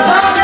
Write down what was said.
Bye.